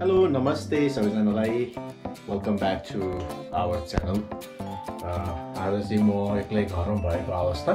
Hello नमस्ते सबैजनालाई welcome back to our channel आज चाहिँ म एक्लै घरमा भएको अवस्था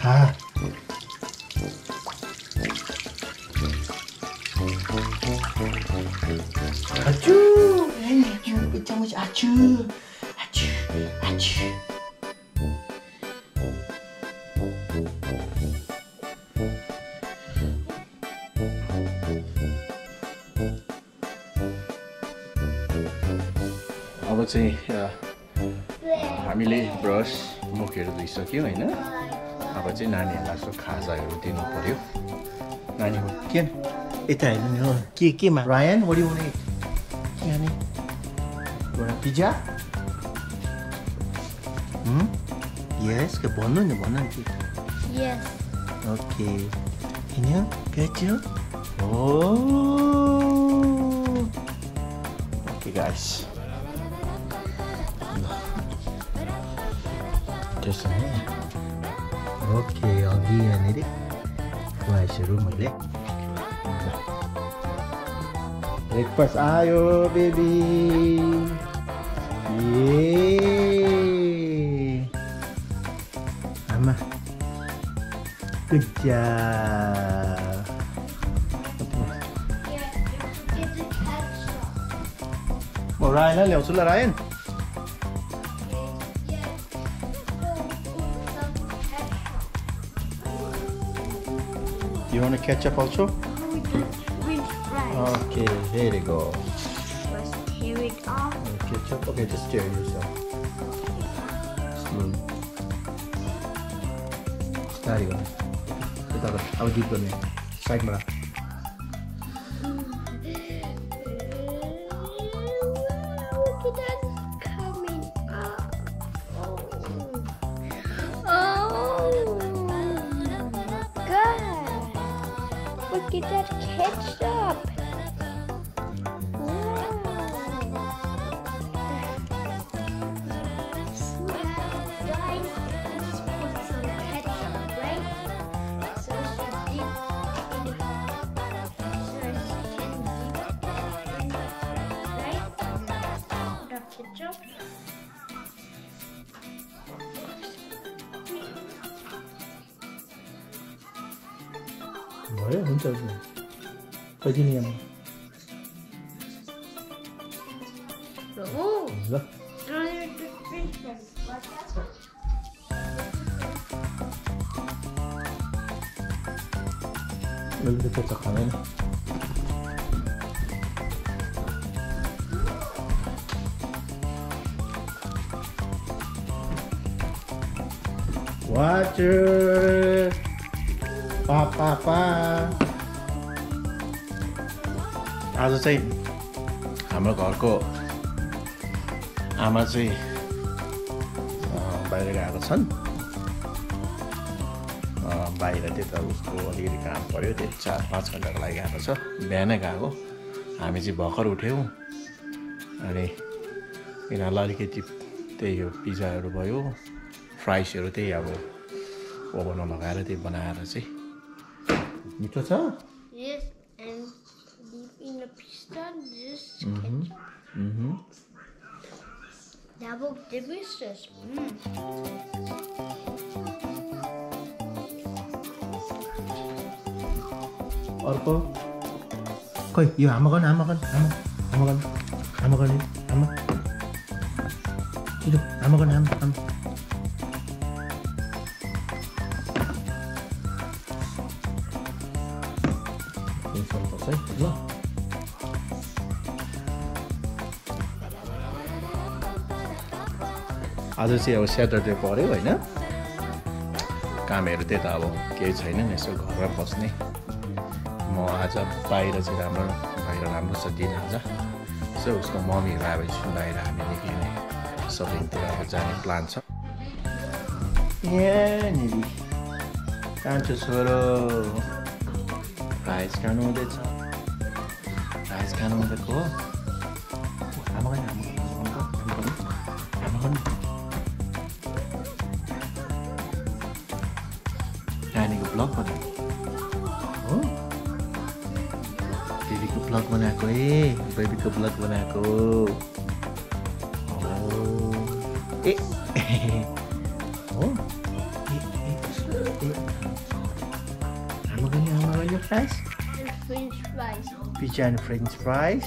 다. much. Achoo! Achoo! Uh, Achoo! अब चाहिँ हामीले ब्रस मुखहरू धोइसक्यो होइन अब चाहिँ नानीहरूलाई यसो खाजाहरू दिनु पऱ्यो नानीको के यता हेर्नु के केमा रायन वरिउने के これピジャ Hmm? Yes, ke Bono ke Bono nanti. Yes. Oke. Ini kecil. Oh. Oke okay, guys. Terusnya. Oke, Aldi ini deh. Seru melek. Breakfast, ayo baby. Yay! Tama. Good job. Well, Ryan, na, liyaw sula, Ryan. You want to catch up also? Okay, there you go it off. No ketchup? Okay, just stir yourself. Slowly. There you go. I'll give dito na. Side mo. Ketchup. भयो हुन्छ कति नि आमा Oh, ल मैले त त्यो त खाँदैन Water. पा पा पा आज चाहिँ हाम्रो घरको आमा चाहिँ बाहिर गएको छन्। बाहिर त्यही त उसको अलिकति काम पऱ्यो त्यही चार पाँच घन्टाको लागि गएको छ। बिहानै गएको। हामी चाहिँ भर्खर उठ्यौँ। अनि यिनीहरूलाई अलिकति त्यही हो पिज्जाहरू भयो। फ्राइसहरू त्यही अब ओभनमा लगाएर त्यही बनाएर चाहिँ मिठो छ Mhm. Mhm. Double delicious. Mm. अर्को खोइ यो हामा गर्नु हामा गर्नु हामा हामा गर्नु हामा गर्ने हामा छिटो हामा गर्नु हामा आज चाहिँ अब स्याटरडे पऱ्यो होइन। कामहरू त्यही त अब केही छैन यसो घरमा बस्ने। म आज बाहिर चाहिँ राम्रो बाहिर राम्रो छ दिन आज। यसो उसको मम्मीहरू आएपछि बाहिर हामी निक्लिने। सपिङतिर अब जाने प्लान छ। यहाँनिर कान्छो छोरो राइस खानु हुँदैछ। राइस खानु हुँदैको हो। keblok mana aku eh? Baby kebelak mana aku? Oh. Eh. Oh. Eh eh eh apa kan yang apa aja fries French fries. Pizza and French fries?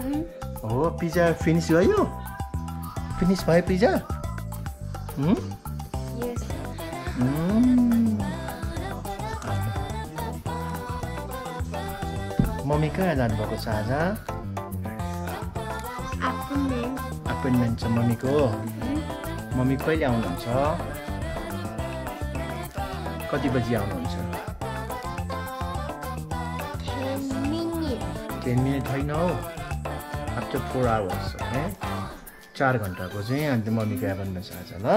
Mm-hmm. Oh pizza finish ayo. Finish my pizza. Hmm? Yes. Hmm. Mummy कहाँ जानुभएको छ आज. Appointment छ मम्मीको। Mummy कहिले आउनुहुन्छ? कति बजी आउनुहुन्छ. Ten minute. होइन हौ। आफ्टर फोर आवर्स है? चार घन्टाको चाहिँ अन्त मम्मीको एपोइन्टमेन्ट छ आज ल।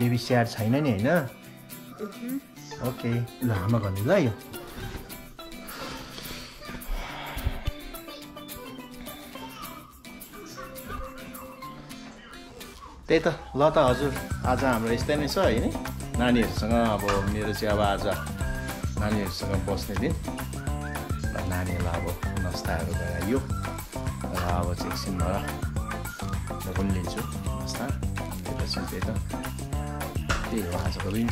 बेबी स्याहार छैन नि होइन? ओके ल हामा गर्ने ल यो। त्यही त। ल त हजुर आज हाम्रो यस्तै नै छ होइन नानीहरूसँग अब मेरो चाहिँ अब आज नानीहरूसँग बस्ने दिन। नानीहरूलाई अब नास्ताहरू गराइयो। र अब चाहिँ एकछिनमा म पनि लिन्छु। नास्ता त्यही त। त्यही हो आजको दिन।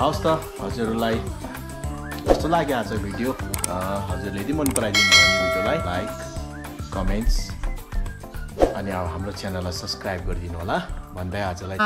हवस् त हजुरहरूलाई। कस्तो लाग्यो आज भिडियो? हजुरले यदि मन पराइदिनु भयो भिडियोलाई। Like comments. अनि अब हाम्रो च्यानललाई सब्सक्राइब गरिदिनु होला। भन्दै आजलाई